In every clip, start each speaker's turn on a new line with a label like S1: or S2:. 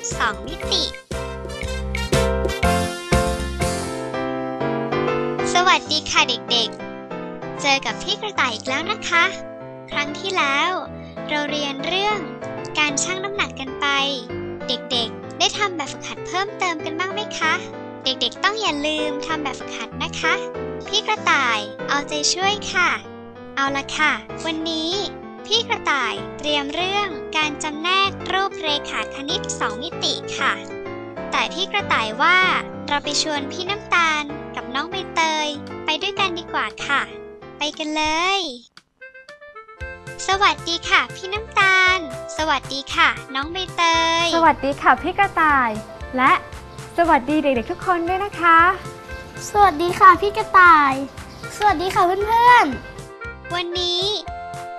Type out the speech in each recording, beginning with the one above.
S1: 2 มิติ สวัสดีค่ะเด็กๆ เจอกับพี่กระต่ายอีกแล้วนะคะ ครั้งที่แล้ว เราเรียนเรื่องการชั่งน้ำหนักกันไป เด็กๆ ได้ทำแบบฝึกหัดเพิ่มเติมกันบ้างไหมคะ เด็กๆ ต้องอย่าลืมทำแบบฝึกหัดนะคะ พี่กระต่ายเอาใจช่วยค่ะ เอาละค่ะ วันนี้ พี่กระต่ายเตรียมเรื่องการจำแนกรูปเรขาคณิต 2 มิติค่ะ แต่พี่กระต่ายว่าเราไปชวนพี่น้ำตาลกับน้องใบเตย ไปด้วยกันดีกว่าค่ะ ไปกันเลย สวัสดีค่ะ พี่น้ำตาล สวัสดีค่ะ น้องใบเตย
S2: สวัสดีค่ะพี่กระต่าย และสวัสดีเด็กๆทุกคนด้วยนะคะ
S3: สวัสดีค่ะพี่กระต่าย สวัสดีค่ะเพื่อน
S1: วันนี้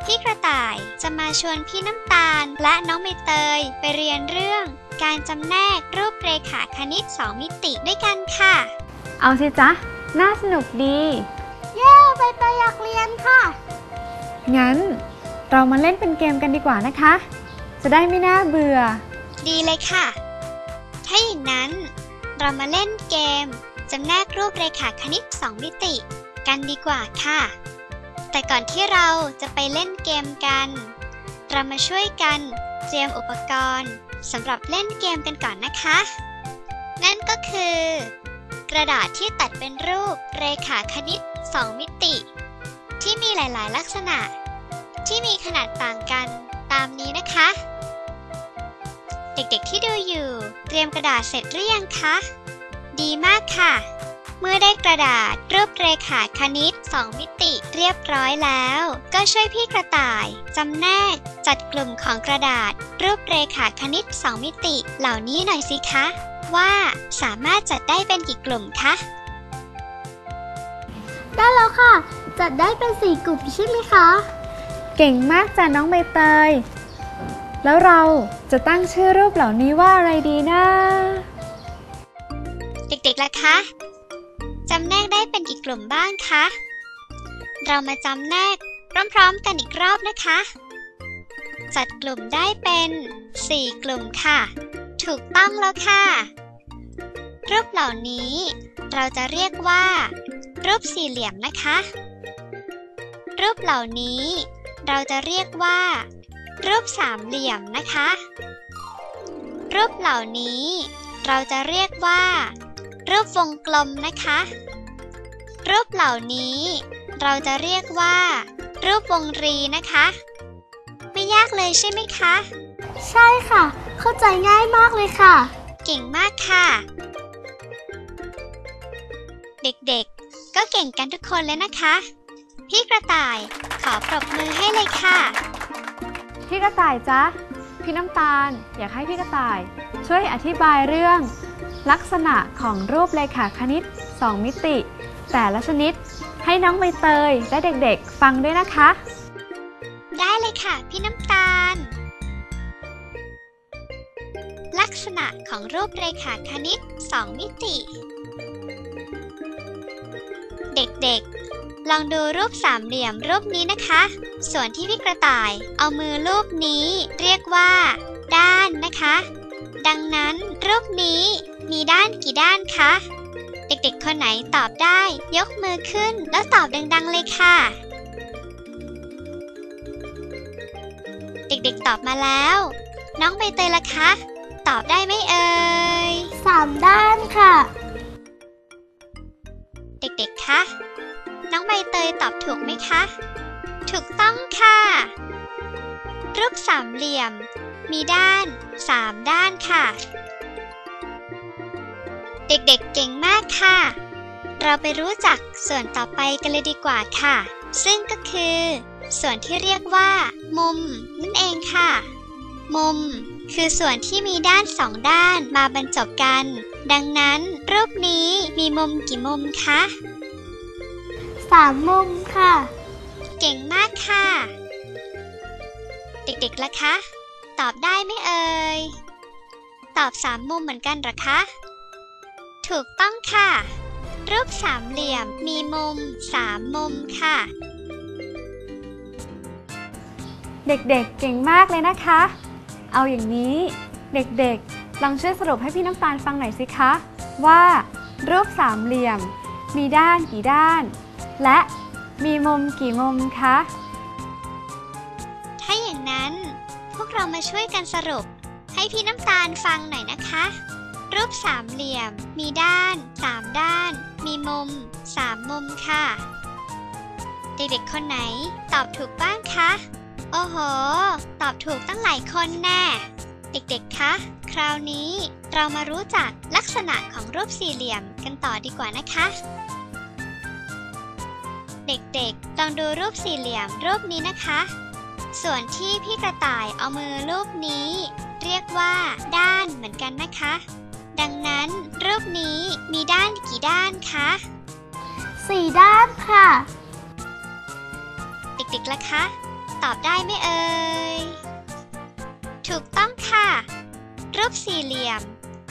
S1: พี่กระต่ายจะมาชวนพี่น้ำตาลและน้องใบเตยไปเรียนเรื่อง การจำแนกรูปเรขาคณิต 2 มิติด้วยกันค่ะ
S2: เอาสิจ๊ะ น่าสนุกดี
S3: ๆเย้ใบเตยอยากเรียนค่ะ
S2: งั้นเรามาเล่นเป็นเกมกันดีกว่านะคะ จะได้ไม่น่าเบื่อ
S1: ดีเลยค่ะ ถ้าอย่างนั้น เรามาเล่นเกมจำแนกรูปเรขาคณิต 2 มิติ กันดีกว่าค่ะ แต่ก่อนที่เราจะไปเล่นเกมกัน เรามาช่วยกันเตรียมอุปกรณ์สำหรับเล่นเกมกันก่อนนะคะ นั่นก็คือ กระดาษที่ตัดเป็นรูปเรขาคณิต 2 มิติ ที่มีหลาย ๆ ลักษณะ ที่มีขนาดต่างกันตามนี้นะคะ เด็ก ๆ ที่ดูอยู่ เตรียมกระดาษเสร็จหรือยังคะ ดีมากค่ะ เมื่อได้กระดาษรูปเรขาคณิต 2 มิติเรียบร้อยแล้ว ก็ช่วยพี่กระต่ายจำแนก จัดกลุ่มของกระดาษ รูปเรขาคณิต 2 มิติ เหล่านี้หน่อยสิคะ ว่าสามารถจัดได้เป็นกี่กลุ่มคะ
S3: ได้แล้วค่ะ จัดได้เป็นสี่กลุ่มใช่ไหมคะ
S2: เก่งมากจ้ะน้องใบเตย แล้วเราจะตั้งชื่อรูปเหล่านี้ว่าอะไรดีนะ
S1: เด็กๆล่ะคะ จำแนกได้เป็นกี่กลุ่มบ้างคะ เรามาจำแนกพร้อมๆกันอีกรอบนะคะ จัดกลุ่มได้เป็น 4 กลุ่มค่ะ ถูกต้องแล้วค่ะ รูปเหล่านี้ เราจะเรียกว่า รูปสี่เหลี่ยมนะคะ รูปเหล่านี้ เราจะเรียกว่า รูปสามเหลี่ยมนะคะ รูปเหล่านี้ เราจะเรียกว่า รูปวงกลมนะคะ รูปเหล่านี้ เราจะเรียกว่า รูปวงรีนะคะ ไม่ยากเลยใช่ไหมคะ
S3: ใช่ค่ะ เข้าใจง่ายมากเลยค่ะ
S1: เก่งมากค่ะ เด็กๆ ก็เก่งกันทุกคนเลยนะคะ พี่กระต่ายขอปรบมือให้เลยค่ะ
S2: พี่กระต่ายจ๊ะ พี่น้ำตาล อยากให้พี่กระต่าย ช่วยอธิบายเรื่อง ลักษณะของรูปเรขาคณิต 2 มิติ แต่ละชนิด ให้น้องใบเตยและเด็กๆ ฟังด้วยนะคะ
S1: ได้เลยค่ะ พี่น้ำตาล ลักษณะของรูปเรขาคณิต 2 มิติ เด็กๆ ลองดูรูปสามเหลี่ยมรูปนี้นะคะ ส่วนที่พี่กระต่ายเอามือรูปนี้เรียกว่า ด้านนะคะ ดังนั้น รูปนี้ มีด้านกี่ด้านคะ เด็กๆ คนไหนตอบได้ ยกมือขึ้นแล้วตอบดังๆ เลยค่ะ เด็กๆ ตอบมาแล้ว น้องใบเตยล่ะคะ ตอบได้ไหมเอ่ย
S3: สามด้านค่ะ
S1: เด็กๆ คะ น้องใบเตยตอบถูกไหมคะ ถูกต้องค่ะ รูปสามเหลี่ยม มีด้าน3ด้านค่ะ เด็กๆเก่งมากค่ะ เราไปรู้จักส่วนต่อไปกันเลยดีกว่าค่ะ ซึ่งก็คือ ส่วนที่เรียกว่า มุม นั่นเองค่ะ มุม คือส่วนที่มีด้านสองด้านมาบรรจบกัน ดังนั้น รูปนี้มีมุมกี่มุมคะ
S3: สามมุมค่ะ
S1: เก่งมากค่ะ เด็กๆล่ะคะ ตอบได้ไหมเอ่ย ตอบสามมุมเหมือนกันเหรอคะ ถูกต้องค่ะ รูปสามเหลี่ยมมีมุมสามมุมค่ะ
S2: เด็กๆ เก่งมากเลยนะคะ เอาอย่างนี้เด็กๆ ลองช่วยสรุปให้พี่น้ำตาลฟังหน่อยสิคะ ว่า รูปสามเหลี่ยม มีด้านกี่ด้าน และมีมุมกี่มุมคะ
S1: ถ้าอย่างนั้นพวกเรามาช่วยกันสรุปให้พี่น้ำตาลฟังหน่อยนะคะ รูปสามเหลี่ยม มีด้านสามด้าน มีมุมสามมุมค่ะ เด็กๆ คนไหนตอบถูกบ้างคะ โอ้โห ตอบถูกตั้งหลายคนแน่ เด็กๆ คะ คราวนี้เรามารู้จักลักษณะของรูปสี่เหลี่ยมกันต่อดีกว่านะคะ เด็กๆ ลองดูรูปสี่เหลี่ยมรูปนี้นะคะ ส่วนที่พี่กระต่ายเอามือรูปนี้ เรียกว่าด้านเหมือนกันนะคะ ดังนั้น รูปนี้มีด้านกี่ด้านคะ
S3: สี่ด้านค่ะ
S1: เด็กๆล่ะคะ ตอบได้ไหมเอ่ย ถูกต้องค่ะ รูปสี่เหลี่ยม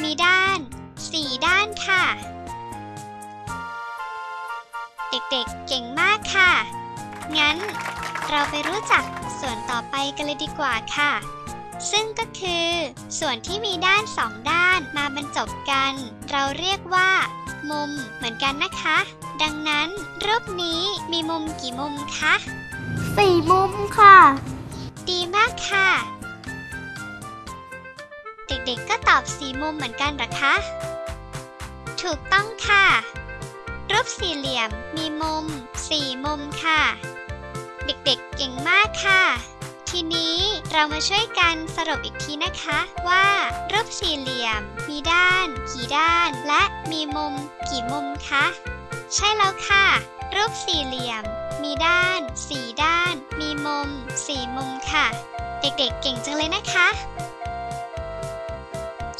S1: มีด้านสี่ด้านค่ะ เด็กๆ เก่งมากค่ะ งั้นเราไปรู้จักส่วนต่อไปกันเลยดีกว่าค่ะ ซึ่งก็คือ ส่วนที่มีด้านสองด้านมาบรรจบกัน เราเรียกว่า มุมเหมือนกันนะคะ ดังนั้น รูปนี้มีมุมกี่มุมคะ
S3: สี่มุมค่ะ
S1: ดีมากค่ะ เด็กๆก็ตอบสีมุมเหมือนกันเหรอคะ ถูกต้องค่ะ รูปสี่เหลี่ยมมีมุมสี่มุมค่ะ เด็กๆเก่งมากค่ะทีนี้ เรามาช่วยกันสรุปอีกทีนะคะว่ารูปสี่เหลี่ยม มีด้าน กี่ด้าน และมีมุม กี่มุมคะใช่แล้วค่ะ รูปสี่เหลี่ยม มีด้านสี่ด้าน มีมุมสี่มุมค่ะ เด็กๆเก่งจังเลยนะคะ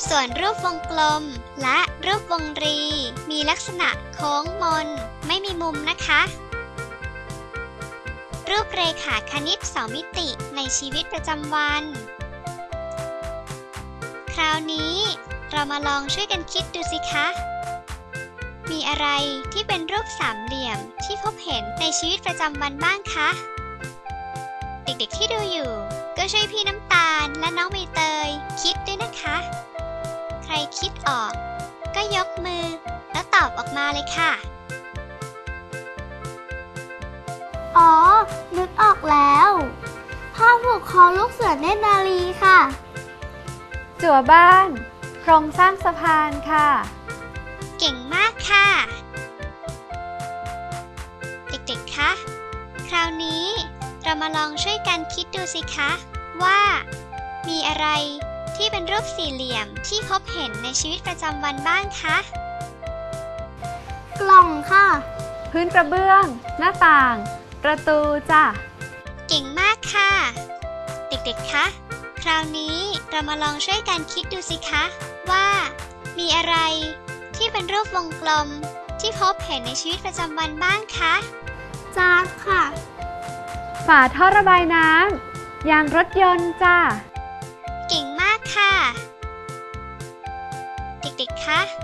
S1: ส่วนรูปวงกลม และรูปวงรี มีลักษณะโค้งมน ไม่มีมุมนะคะ รูปเรขาคณิตสองมิติในชีวิตประจำวัน คราวนี้เรามาลองช่วยกันคิดดูสิคะ มีอะไรที่เป็นรูปสามเหลี่ยมที่พบเห็นในชีวิตประจำวันบ้างคะ เด็กๆที่ดูอยู่ ก็ช่วยพี่น้ำตาลและน้องใบเตย คิดด้วยนะคะ ใครคิดออก ก็ยกมือแล้วตอบออกมาเลยค่ะ
S3: อ๋อ นึกออกแล้วผ้าผูกคอลูกเสือเนตรนารีค่ะ
S2: จั่วบ้าน โครงสร้างสะพานค่ะ
S1: เก่งมากค่ะ เด็กๆ คะ คราวนี้เรามาลองช่วยกันคิดดูสิคะ ว่า มีอะไรที่เป็นรูปสี่เหลี่ยมที่พบเห็นในชีวิตประจำวันบ้างคะ
S3: กล่องค่ะ
S2: พื้นกระเบื้อง หน้าต่าง ประตูจ้ะ
S1: เก่งมากค่ะ เด็กๆ คะ คราวนี้เรามาลองช่วยกันคิดดูสิคะ ว่ามีอะไรที่เป็นรูปวงกลมที่พบเห็นในชีวิตประจำวันบ้างคะ
S3: จานค่ะ
S2: ฝาท่อระบายน้ำยางรถยนต์จ้ะ
S1: เก่งมากค่ะ เด็กๆ คะคราว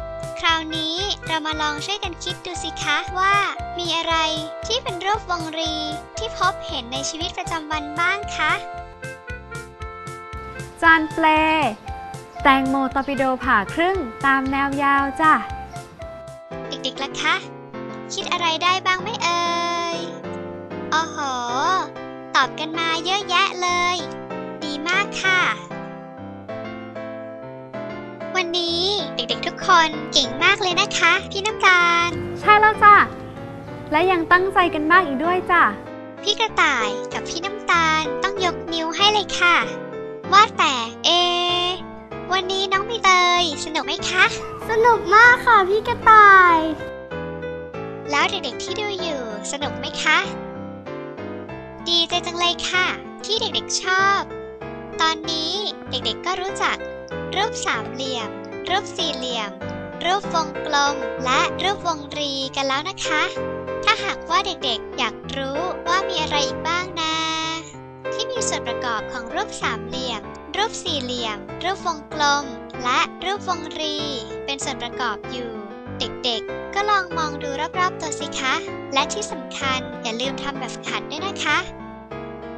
S1: นี้เรามาลองช่วยกันคิดดูสิคะว่า มีอะไรที่เป็นรูปวงรีที่พบเห็นในชีวิตประจำวันบ้างคะ
S2: จานเปล แตงโมตอร์ปิโดผ่าครึ่งตามแนวยาวจ้ะ
S1: เด็กๆล่ะคะ คิดอะไรได้บ้างไหมเอ่ยอ๋อโห ตอบกันมาเยอะแยะเลย คนเก่งมากเลยนะคะ พี่น้ำตาล
S2: ใช่แล้วจ้ะ และยังตั้งใจกันมากอีกด้วยจ้ะ
S1: พี่กระต่ายกับพี่น้ำตาลต้องยกนิ้วให้เลยค่ะ ว่าแต่เอะวันนี้น้องมีเตยสนุกไหมคะ
S3: สนุกมากค่ะพี่กระต่าย
S1: แล้วเด็กๆที่ดูอยู่สนุกไหมคะ ดีใจจังเลยค่ะ ที่เด็กๆชอบ ตอนนี้เด็กๆก็รู้จักรูปสามเหลี่ยม รูปสี่เหลี่ยม รูปวงกลม และรูปวงรีกันแล้วนะคะ ถ้าหากว่าเด็กๆ อยากรู้ว่ามีอะไรอีกบ้างนะ ที่มีส่วนประกอบของรูปสามเหลี่ยม รูปสี่เหลี่ยม รูปวงกลม และรูปวงรี เป็นส่วนประกอบอยู่ เด็กๆ ก็ลองมองดูรอบๆตัวสิคะ และที่สำคัญอย่าลืมทำแบบฝึกหัดด้วยนะคะ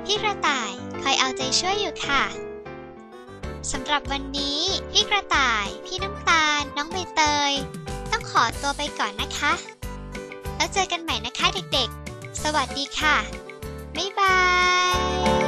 S1: พี่กระต่ายคอยเอาใจช่วยอยู่ค่ะ สำหรับวันนี้ พี่กระต่าย พี่น้ำตาล น้องใบเตย ต้องขอตัวไปก่อนนะคะ แล้วเจอกันใหม่นะคะเด็กๆ สวัสดีค่ะ บ๊ายบาย